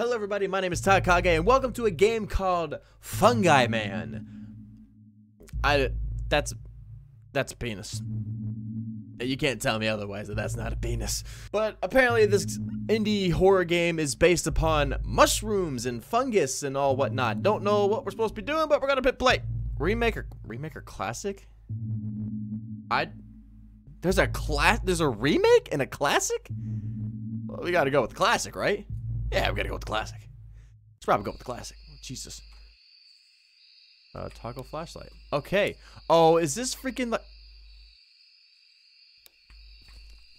Hello everybody, my name is Toddkage and welcome to a game called Fungi Man. I that's that's a penis. You can't tell me otherwise that that's not a penis. But apparently this indie horror game is based upon mushrooms and fungus and all whatnot. Don't know what we're supposed to be doing, but we're gonna hit play. Remake or remake or classic? I there's a class there's a remake and a classic? Well, we gotta go with classic, right? Yeah, we gotta go with the classic. Let's probably go with the classic. Oh, Jesus. Uh, toggle flashlight. Okay. Oh, is this freaking like...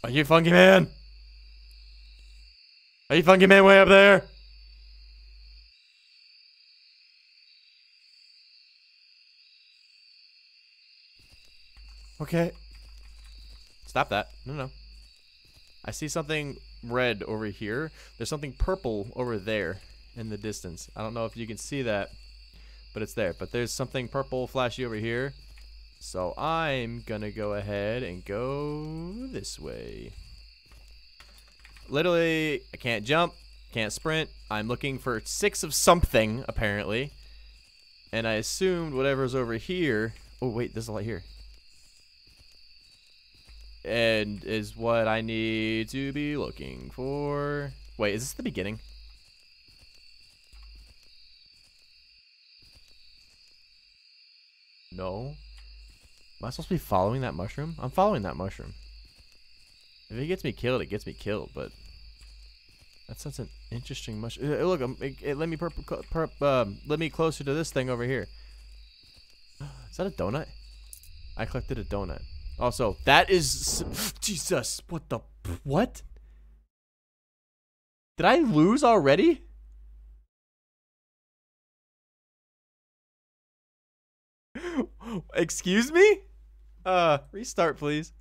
Are you Funky Man? Are you Funky Man way up there? Okay. Stop that. No, no. I see something red over here. There's something purple over there in the distance. I don't know if you can see that, but it's there. But there's something purple flashy over here. So I'm gonna go ahead and go this way. Literally, I can't jump, can't sprint. I'm looking for six of something, apparently. And I assumed whatever's over here. Oh, wait, there's a light here and is what I need to be looking for. Wait, is this the beginning? No. Am I supposed to be following that mushroom? I'm following that mushroom. If it gets me killed, it gets me killed, but that's such an interesting mushroom. Uh, look, um, it, it let me perp, perp, um, let me closer to this thing over here. Is that a donut? I collected a donut. Also, that is... Jesus, what the... What? Did I lose already? Excuse me? Uh, restart, please.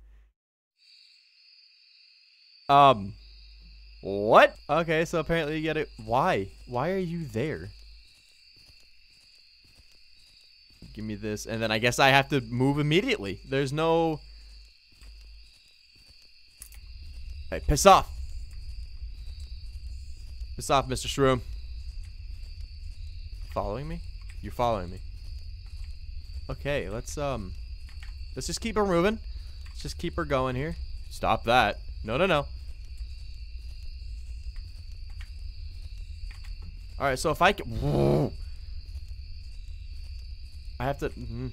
Um, what? Okay, so apparently you get it. Why? Why are you there? Give me this, and then I guess I have to move immediately. There's no... Hey, piss off. Piss off, Mr. Shroom. Following me? You're following me. Okay, let's, um... Let's just keep her moving. Let's just keep her going here. Stop that. No, no, no. Alright, so if I can... I have to... Mm -hmm.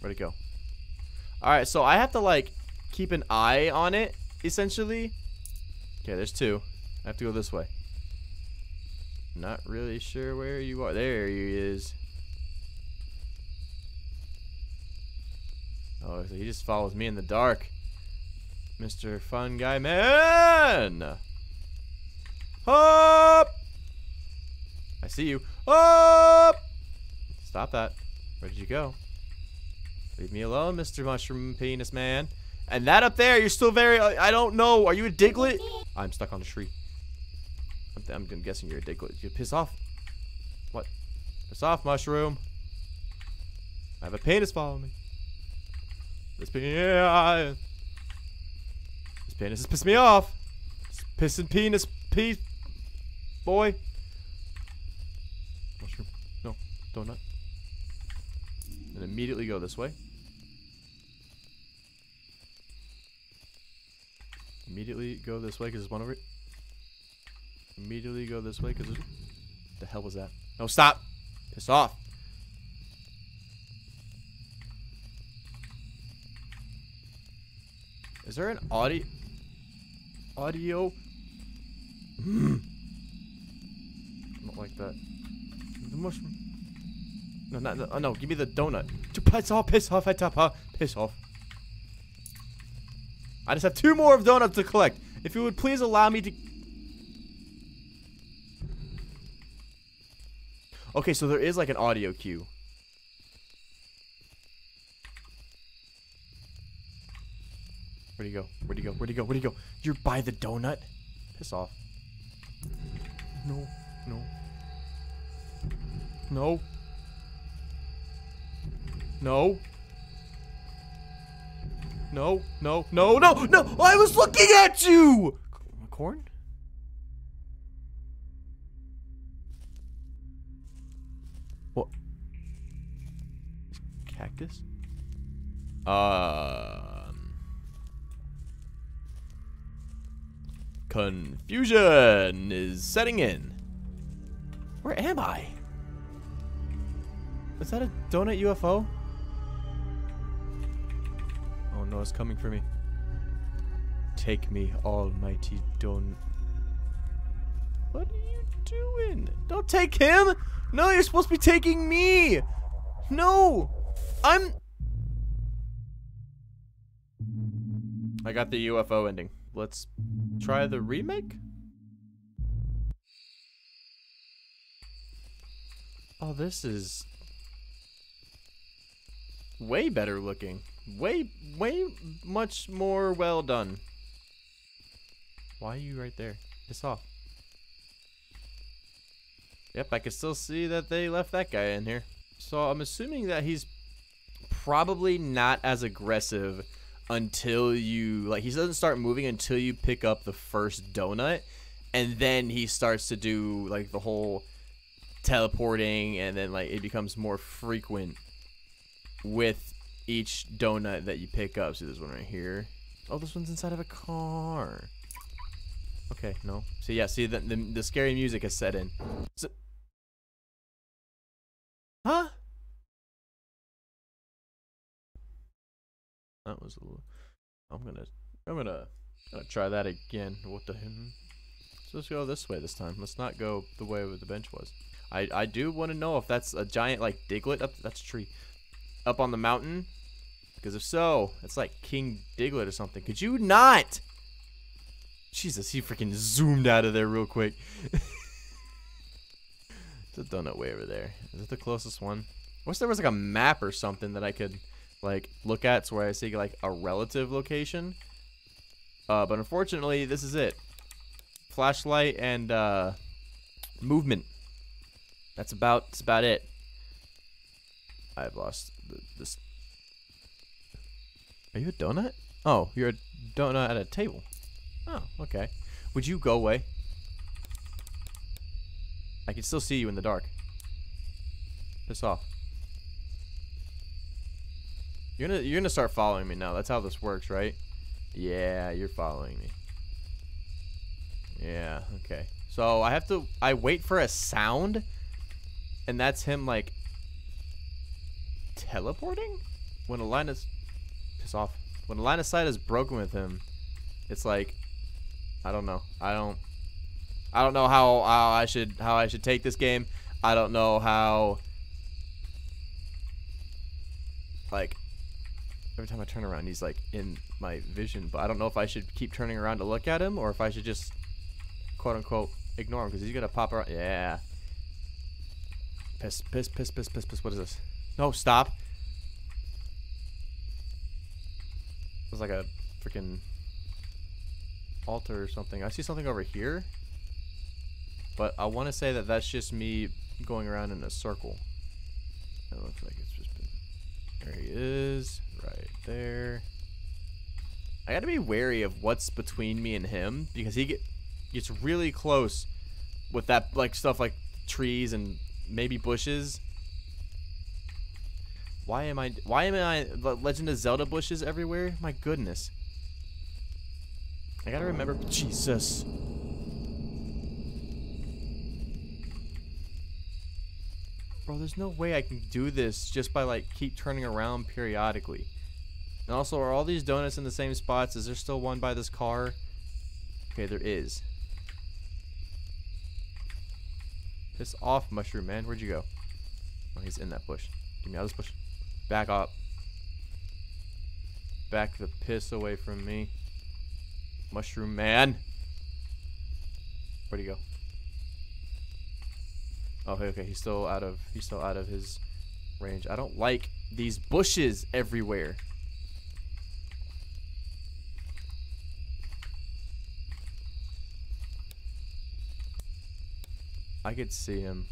Where'd it go? Alright, so I have to, like, keep an eye on it, essentially. Okay, there's two. I have to go this way. Not really sure where you are. There he is. Oh, so he just follows me in the dark. Mr. Fun Guy Man! Up! I see you. Up! Stop that. Where did you go? Leave me alone, Mr. Mushroom Penis Man. And that up there, you're still very, uh, I don't know. Are you a Diglett? I'm stuck on a tree. I'm, I'm guessing you're a Diglett. You piss off. What? Piss off, mushroom. I have a penis following me. This penis. This penis is pissing me off. This pissing penis pee boy. Mushroom. No. Donut. And immediately go this way. Immediately go this way because there's one over it. Immediately go this way because the hell was that? No, stop! Piss off! Is there an audio? Audio? I don't like that. The mushroom. No, not, no, oh, no, give me the donut. Piss off, piss off, piss off. I just have two more of donuts to collect. If you would please allow me to... Okay, so there is like an audio cue. Where'd he go? Where'd he go? Where'd he go? Where'd he go? You're by the donut? Piss off. No. No. No. No no, no, no, no, no! I was looking at you! Corn? What? Cactus? Um. Confusion is setting in. Where am I? Is that a donut UFO? Oh no, it's coming for me. Take me, almighty don. What are you doing? Don't take him! No, you're supposed to be taking me! No! I'm... I got the UFO ending. Let's try the remake? Oh, this is way better looking. Way, way much more well done. Why are you right there? Piss off. Yep, I can still see that they left that guy in here. So I'm assuming that he's probably not as aggressive until you like he doesn't start moving until you pick up the first donut and then he starts to do like the whole teleporting and then like it becomes more frequent with each donut that you pick up. See this one right here. Oh, this one's inside of a car. Okay, no. So yeah, see the the, the scary music has set in. So, huh? That was a little. I'm gonna. I'm gonna. gonna try that again. What the hell? So let's go this way this time. Let's not go the way where the bench was. I I do want to know if that's a giant like Diglett up. That's a tree. Up on the mountain. Because if so, it's like King Diglett or something. Could you not? Jesus, he freaking zoomed out of there real quick. There's a donut way over there. Is it the closest one? I wish there was like a map or something that I could like look at so where I see like a relative location. Uh, but unfortunately, this is it. Flashlight and uh, movement. That's about that's about it. I've lost the, this. Are you a donut? Oh, you're a donut at a table. Oh, okay. Would you go away? I can still see you in the dark. Piss off. You're gonna you're gonna start following me now. That's how this works, right? Yeah, you're following me. Yeah, okay. So I have to I wait for a sound and that's him like teleporting? When a line is piss off. When a line of sight is broken with him, it's like I don't know. I don't I don't know how, how I should how I should take this game. I don't know how like every time I turn around he's like in my vision, but I don't know if I should keep turning around to look at him or if I should just quote unquote ignore him because he's gonna pop around. Yeah. Piss, piss, piss, piss, piss, piss. What is this? No, stop. It was like a freaking altar or something. I see something over here. But I want to say that that's just me going around in a circle. It looks like it's just been... There he is. Right there. I gotta be wary of what's between me and him. Because he get, gets really close with that like stuff like trees and maybe bushes. Why am I... Why am I... Legend of Zelda bushes everywhere? My goodness. I gotta remember... Jesus. Bro, there's no way I can do this just by, like, keep turning around periodically. And also, are all these donuts in the same spots? Is there still one by this car? Okay, there is. Piss off, mushroom man. Where'd you go? Oh, he's in that bush. Get me out of this bush. Back up. Back the piss away from me. Mushroom man. Where'd he go? Oh, okay, okay. He's still out of he's still out of his range. I don't like these bushes everywhere. I could see him.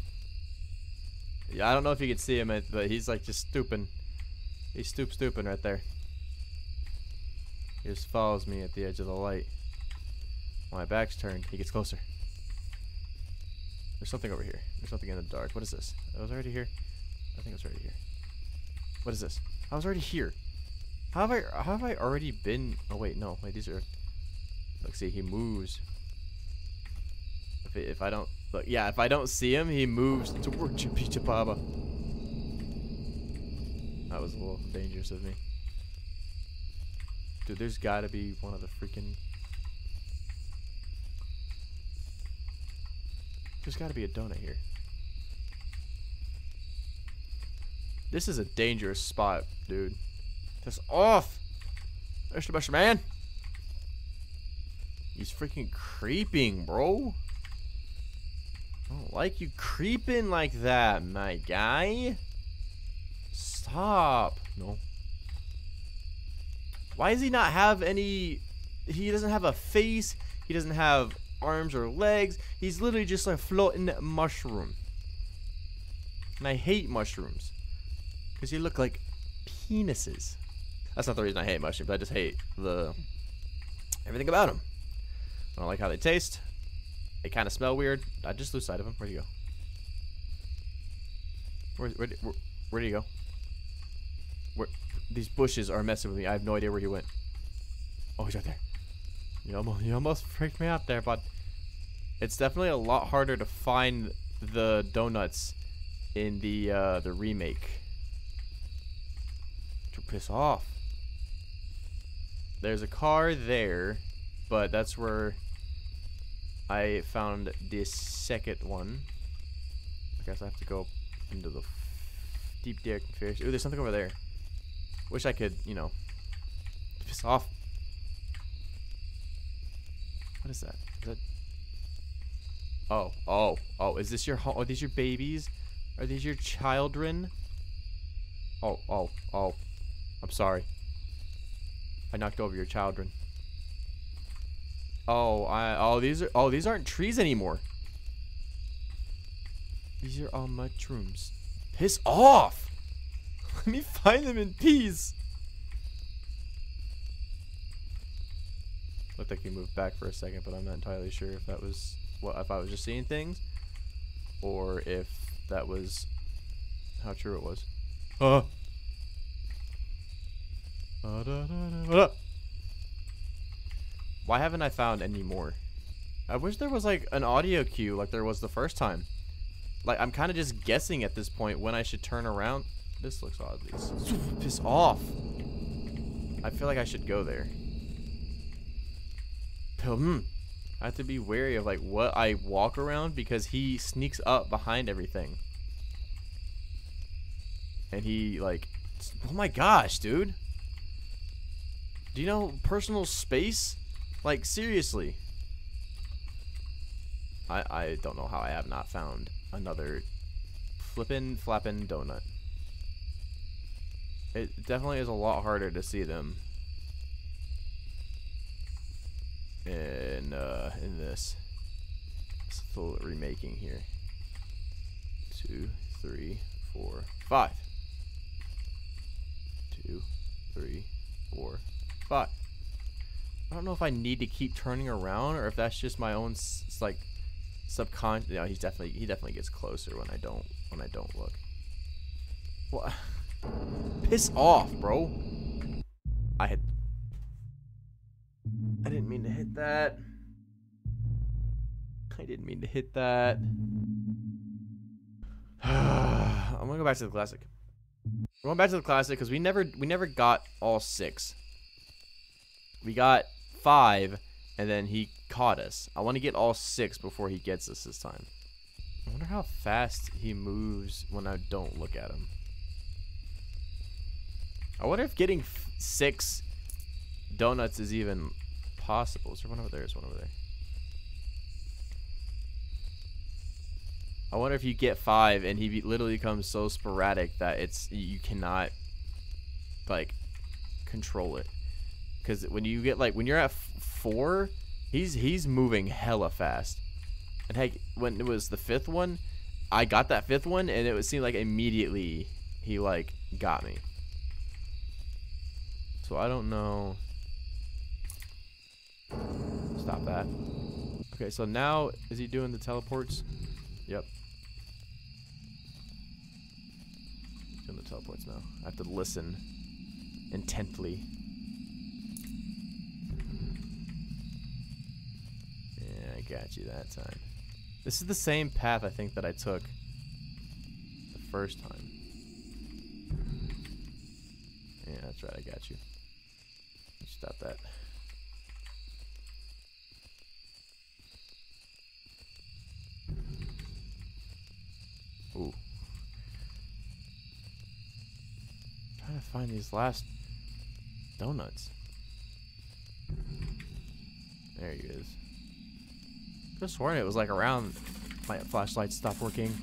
Yeah, I don't know if you could see him, but he's like just stooping. He's stoop stooping right there. He just follows me at the edge of the light. My back's turned, he gets closer. There's something over here. There's something in the dark. What is this? I was already here? I think I was already here. What is this? I was already here. How have I how have I already been oh wait, no, wait, these are look see he moves. If if I don't look yeah, if I don't see him, he moves towards Baba. That was a little dangerous of me. Dude, there's gotta be one of the freaking There's gotta be a donut here. This is a dangerous spot, dude. Just off! Mr. Bush man! He's freaking creeping, bro. I don't like you creeping like that, my guy. Stop. No. Why does he not have any... He doesn't have a face. He doesn't have arms or legs. He's literally just a floating mushroom. And I hate mushrooms. Because they look like penises. That's not the reason I hate mushrooms. I just hate the everything about them. I don't like how they taste. They kind of smell weird. I just lose sight of them. Where'd you go? Where, where, where, where did he go? Where, these bushes are messing with me. I have no idea where he went. Oh, he's right there. You almost, you almost freaked me out there, but it's definitely a lot harder to find the donuts in the uh, the remake. To piss off. There's a car there, but that's where I found this second one. I guess I have to go into the deep dark fish. Ooh, there's something over there. Wish I could, you know, piss off. What is that? Is that? Oh, oh, oh! Is this your? Are these your babies? Are these your children? Oh, oh, oh! I'm sorry. I knocked over your children. Oh, I oh these are oh these aren't trees anymore. These are all mushrooms. Piss off! Let me find them in peace. Looked like he moved back for a second, but I'm not entirely sure if that was what if I was just seeing things, or if that was how true it was. Uh. Why haven't I found any more? I wish there was like an audio cue like there was the first time. Like I'm kind of just guessing at this point when I should turn around. This looks odd. Piss off. I feel like I should go there. Hmm. I have to be wary of like what I walk around because he sneaks up behind everything. And he like, oh my gosh, dude. Do you know personal space? Like, seriously. I, I don't know how I have not found another flippin' flappin' donut. It definitely is a lot harder to see them in uh, in this. Full remaking here. Two, three, four, five. Two, three, four, five. I don't know if I need to keep turning around or if that's just my own like subconscious. Know, he's definitely he definitely gets closer when I don't when I don't look. What? Piss off, bro. I hit. I didn't mean to hit that. I didn't mean to hit that. I'm gonna go back to the classic. We're going back to the classic because we never we never got all six. We got five, and then he caught us. I want to get all six before he gets us this time. I wonder how fast he moves when I don't look at him. I wonder if getting six donuts is even possible. Is there one over there? Is one over there? I wonder if you get five and he literally becomes so sporadic that it's you cannot like control it. Because when you get like when you're at four, he's he's moving hella fast. And heck, when it was the fifth one, I got that fifth one, and it would seem like immediately he like got me. I don't know. Stop that. Okay, so now is he doing the teleports? Yep. Gonna the teleports now. I have to listen intently. Yeah, I got you that time. This is the same path I think that I took the first time. Yeah, that's right, I got you. Stop that. Ooh. trying to find these last donuts. There he is. Just sworn it was like around my flashlight stopped working.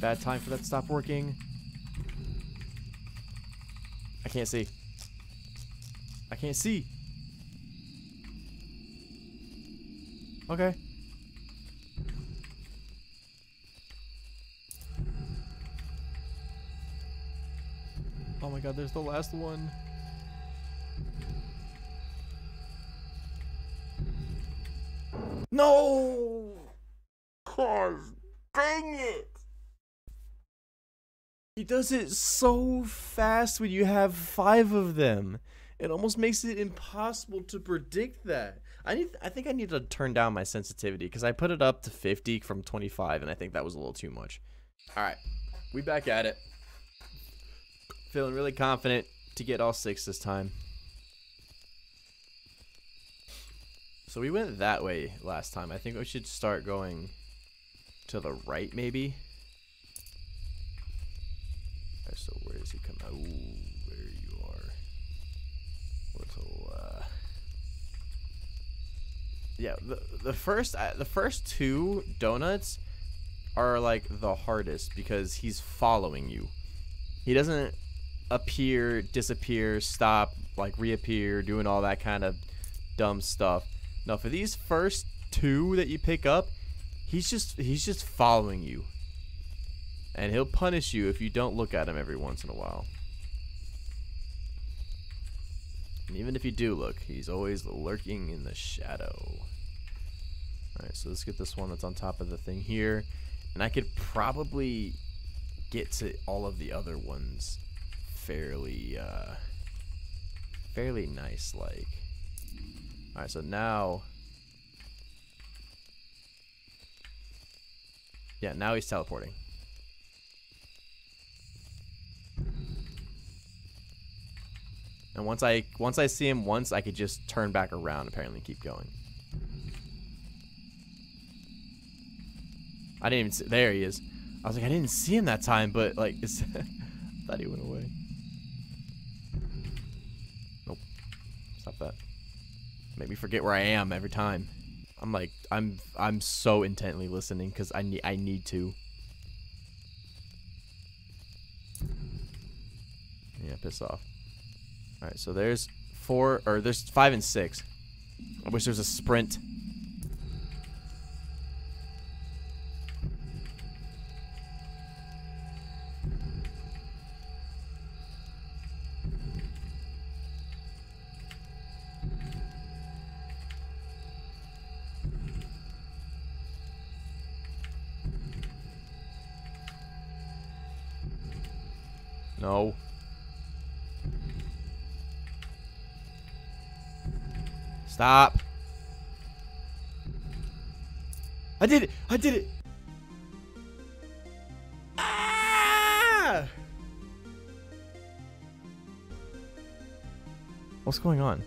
Bad time for that to stop working. I can't see. Can't see. Okay. Oh my god, there's the last one. No! Cause dang it! He does it so fast when you have five of them. It almost makes it impossible to predict that. I need I think I need to turn down my sensitivity because I put it up to 50 from 25 and I think that was a little too much. Alright. We back at it. Feeling really confident to get all six this time. So we went that way last time. I think we should start going to the right, maybe. Right, so where does he out? Ooh, there you are. Little, uh... Yeah, the, the first, uh, the first two donuts are like the hardest because he's following you. He doesn't appear, disappear, stop, like reappear, doing all that kind of dumb stuff. Now for these first two that you pick up, he's just he's just following you. And he'll punish you if you don't look at him every once in a while. And even if you do look, he's always lurking in the shadow. Alright, so let's get this one that's on top of the thing here. And I could probably get to all of the other ones fairly, uh, fairly nice like. Alright, so now... Yeah, now he's teleporting. And once I once I see him once, I could just turn back around apparently and keep going. I didn't even see, there he is. I was like, I didn't see him that time, but like, I thought he went away. Nope. Stop that. Make me forget where I am every time. I'm like, I'm, I'm so intently listening because I need, I need to. Yeah, piss off. All right, so there's four, or there's five and six. I wish there was a sprint. Stop. I did it. I did it. Ah! What's going on?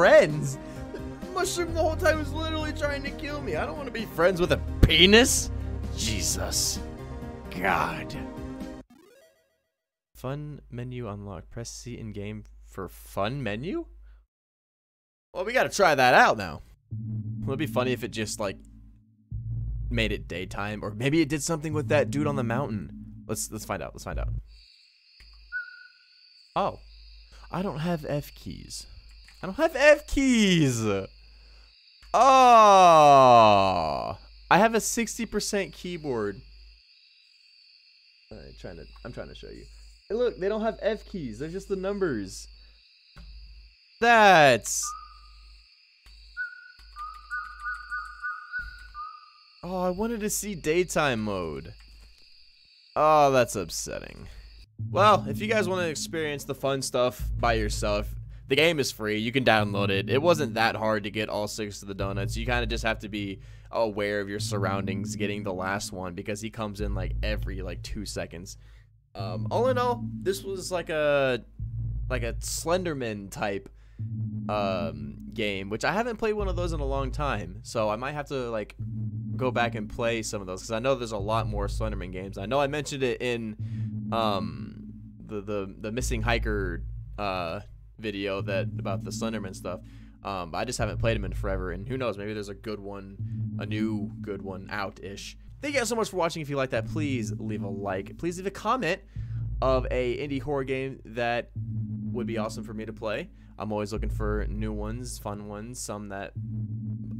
Friends. Mushroom the whole time was literally trying to kill me. I don't want to be friends with a penis. Jesus. God. Fun menu unlocked. Press C in game for fun menu? Well, we gotta try that out now. Would It'd be funny if it just like made it daytime, or maybe it did something with that dude on the mountain. Let's let's find out. Let's find out. Oh, I don't have F keys. I don't have F keys. Oh, I have a 60% keyboard. I'm trying to, I'm trying to show you. Hey, look, they don't have F keys. They're just the numbers. That's. Oh, I wanted to see daytime mode. Oh, that's upsetting. Well, if you guys want to experience the fun stuff by yourself, the game is free. You can download it. It wasn't that hard to get all six of the donuts. You kind of just have to be aware of your surroundings getting the last one because he comes in like every like two seconds. Um, all in all, this was like a like a Slenderman type um, game, which I haven't played one of those in a long time. So I might have to like go back and play some of those because I know there's a lot more Slenderman games. I know I mentioned it in um, the the the missing hiker uh, video that about the Slenderman stuff. Um, I just haven't played them in forever, and who knows? Maybe there's a good one, a new good one out ish. Thank you guys so much for watching. If you like that, please leave a like. Please leave a comment of a indie horror game that would be awesome for me to play. I'm always looking for new ones, fun ones, some that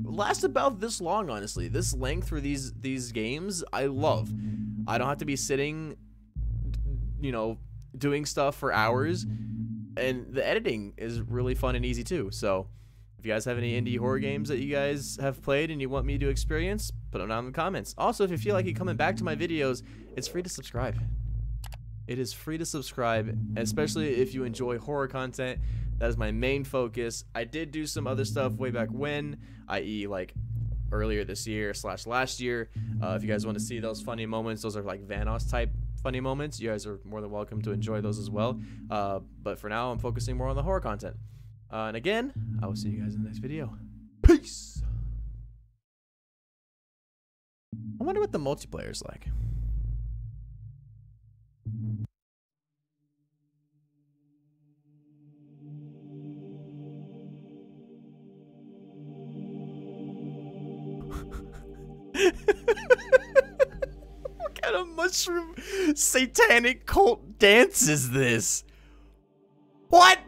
last about this long. Honestly, this length for these these games, I love. I don't have to be sitting, you know, doing stuff for hours and the editing is really fun and easy too. So if you guys have any indie horror games that you guys have played and you want me to experience, put them down in the comments. Also, if you feel like you're coming back to my videos, it's free to subscribe. It is free to subscribe, especially if you enjoy horror content. That is my main focus. I did do some other stuff way back when, i.e., like earlier this year slash last year. Uh, if you guys want to see those funny moments, those are like Vanoss type funny moments. You guys are more than welcome to enjoy those as well. Uh, but for now, I'm focusing more on the horror content. Uh, and again, I will see you guys in the next video. Peace! I wonder what the multiplayer is like. mushroom satanic cult dance is this? What?